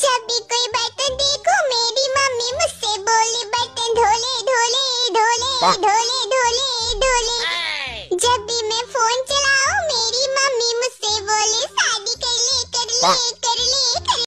जब भी कोई बर्तन देखो मेरी मम्मी मुझसे बोली बर्तन धोले धोले धोले धोले धोले धोले। जब भी मैं फ़ोन चलाऊं मेरी मम्मी मुझसे बोले शादी कर ले कर ले